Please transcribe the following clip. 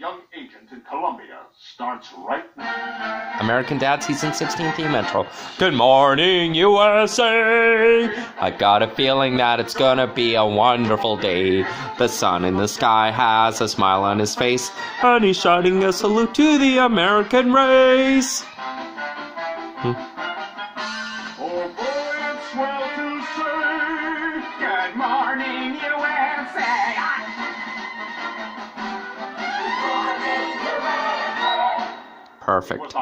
young agent in Colombia starts right now. American Dad season 16 theme intro. Good morning, USA. I got a feeling that it's gonna be a wonderful day. The sun in the sky has a smile on his face, and he's shining a salute to the American race. Hmm. Oh boy, it's swell to say. Good morning, USA. Perfect.